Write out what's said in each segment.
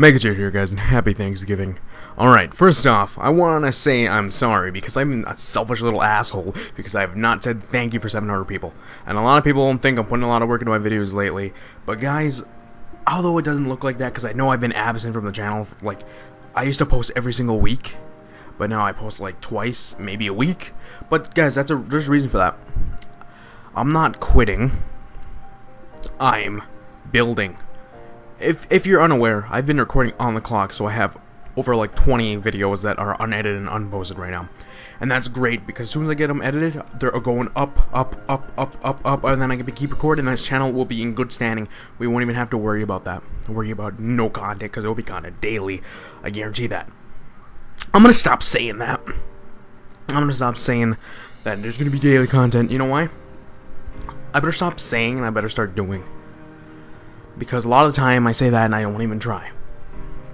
MegaJared here, guys, and happy Thanksgiving. Alright, first off, I want to say I'm sorry because I'm a selfish little asshole because I have not said thank you for 700 people. And a lot of people don't think I'm putting a lot of work into my videos lately. But guys, although it doesn't look like that because I know I've been absent from the channel, like, I used to post every single week. But now I post like twice, maybe a week. But guys, that's a there's a reason for that. I'm not quitting. I'm building. If if you're unaware, I've been recording on the clock, so I have over like 20 videos that are unedited and unposted right now. And that's great because as soon as I get them edited, they're going up, up, up, up, up, up, and then I can keep recording. And this channel will be in good standing. We won't even have to worry about that. Worry about no content because it'll be content daily. I guarantee that. I'm gonna stop saying that. I'm gonna stop saying that there's gonna be daily content. You know why? I better stop saying and I better start doing. Because a lot of the time I say that and I don't even try.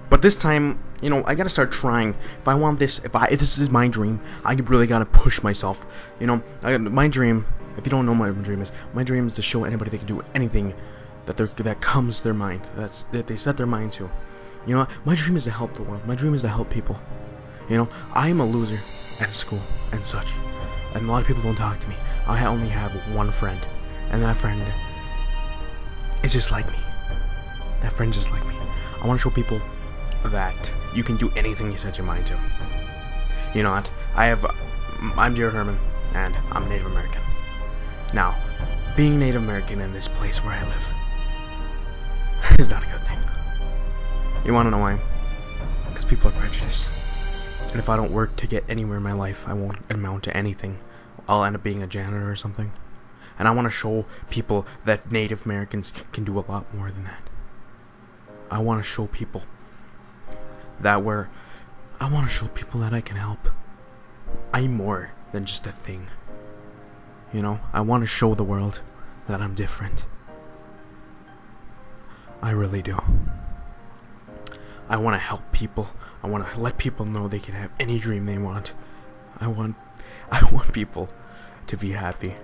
But this time, you know, I gotta start trying. If I want this, if I if this is my dream, I really gotta push myself. You know, I, my dream. If you don't know my dream is, my dream is to show anybody they can do anything that that comes to their mind. That's that they set their mind to. You know, my dream is to help the world. My dream is to help people. You know, I am a loser at school and such, and a lot of people don't talk to me. I only have one friend, and that friend is just like me. That friend just like me. I want to show people that you can do anything you set your mind to. You know what? I have. Uh, I'm Jared Herman, and I'm Native American. Now, being Native American in this place where I live is not a good thing. You want to know why? Because people are prejudiced. And if I don't work to get anywhere in my life, I won't amount to anything. I'll end up being a janitor or something. And I want to show people that Native Americans can do a lot more than that. I want to show people that where I want to show people that I can help. I'm more than just a thing. You know, I want to show the world that I'm different. I really do. I want to help people. I want to let people know they can have any dream they want. I want I want people to be happy.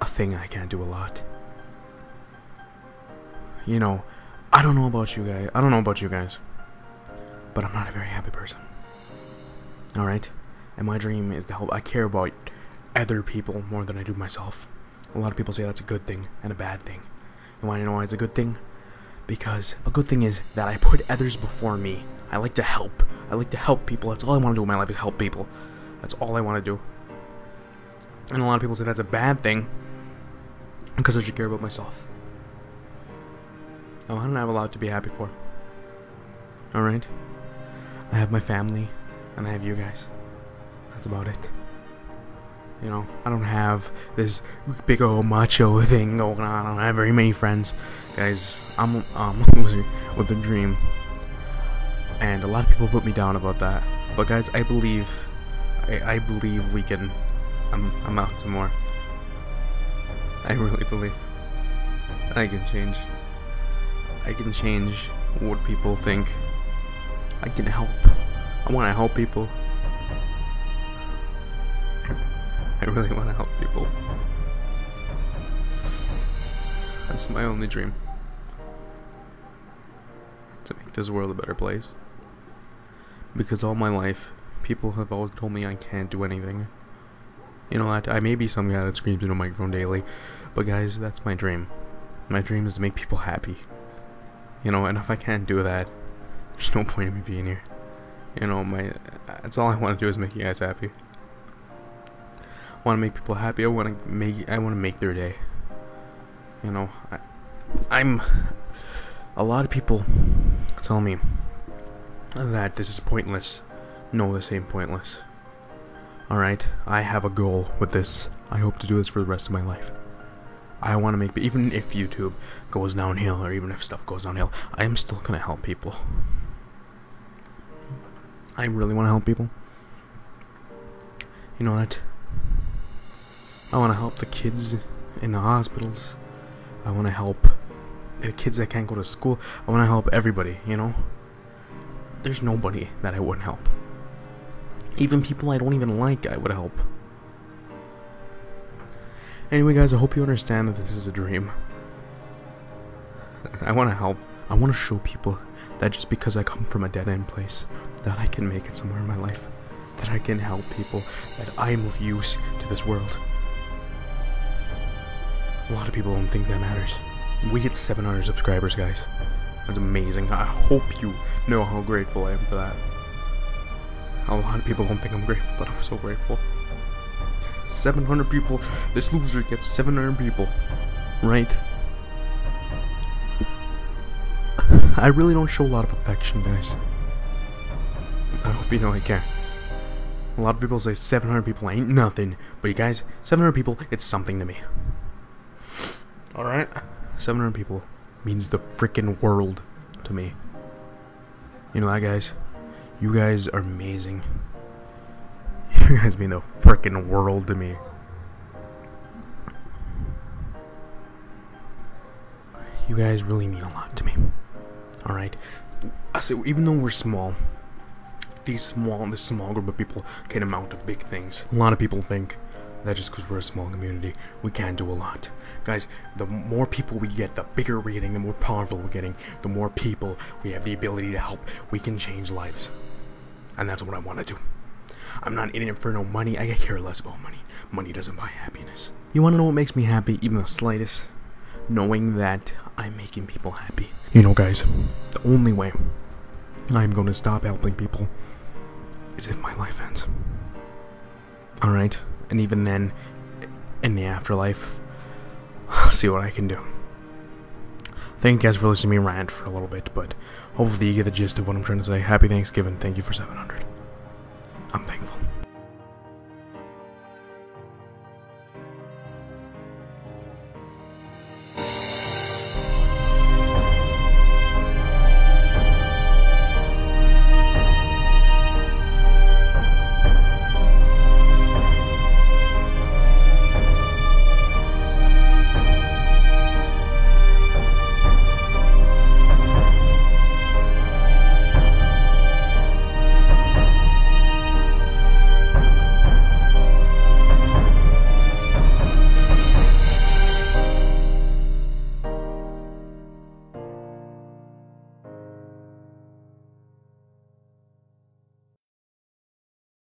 A thing I can't do a lot. You know, I don't know about you guys. I don't know about you guys. But I'm not a very happy person. Alright? And my dream is to help. I care about other people more than I do myself. A lot of people say that's a good thing and a bad thing. And why do you know why it's a good thing? Because a good thing is that I put others before me. I like to help. I like to help people. That's all I want to do in my life is help people. That's all I want to do. And a lot of people say that's a bad thing because I should care about myself. I don't have a lot to be happy for. Alright? I have my family, and I have you guys. That's about it. You know, I don't have this big old macho thing going on. I don't have very many friends. Guys, I'm, I'm a loser with a dream. And a lot of people put me down about that. But guys, I believe, I, I believe we can I'm, I'm out some more. I really believe I can change. I can change what people think. I can help. I want to help people. I really want to help people. That's my only dream. To make this world a better place. Because all my life, people have always told me I can't do anything. You know, I, I may be some guy that screams into a microphone daily, but guys, that's my dream. My dream is to make people happy. You know, and if I can't do that, there's no point in me being here. You know, my that's all I want to do is make you guys happy. I want to make people happy. I want to make I want to make their day. You know, I, I'm a lot of people tell me that this is pointless. No, this ain't pointless. Alright, I have a goal with this. I hope to do this for the rest of my life. I want to make, even if YouTube goes downhill, or even if stuff goes downhill, I am still going to help people. I really want to help people. You know what? I want to help the kids in the hospitals. I want to help the kids that can't go to school. I want to help everybody, you know? There's nobody that I wouldn't help. Even people I don't even like, I would help. Anyway, guys, I hope you understand that this is a dream. I want to help. I want to show people that just because I come from a dead end place, that I can make it somewhere in my life, that I can help people, that I am of use to this world. A lot of people don't think that matters. We hit 700 subscribers, guys. That's amazing. I hope you know how grateful I am for that. A lot of people don't think I'm grateful, but I'm so grateful. 700 people. This loser gets 700 people. Right? I really don't show a lot of affection, guys. I hope you know I care. A lot of people say 700 people ain't nothing, but you guys, 700 people, it's something to me. Alright? 700 people means the freaking world to me. You know that, guys? You guys are amazing. You guys mean the freaking world to me. You guys really mean a lot to me. Alright? I say, even though we're small, these small, this small group of people can amount to big things. A lot of people think that just because we're a small community, we can do a lot. Guys, the more people we get, the bigger we're getting, the more powerful we're getting, the more people we have the ability to help, we can change lives. And that's what I want to do. I'm not in it for no money, I care less about money. Money doesn't buy happiness. You want to know what makes me happy, even the slightest? Knowing that I'm making people happy. You know, guys, the only way I'm going to stop helping people is if my life ends. Alright? And even then, in the afterlife, I'll see what I can do. Thank you guys for listening to me rant for a little bit, but hopefully you get the gist of what I'm trying to say. Happy Thanksgiving. Thank you for 700. I'm thankful.